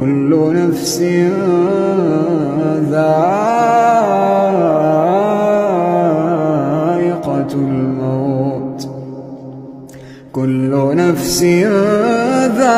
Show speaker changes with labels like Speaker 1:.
Speaker 1: كل نفس ذائقة الموت. كل نفس ذائقة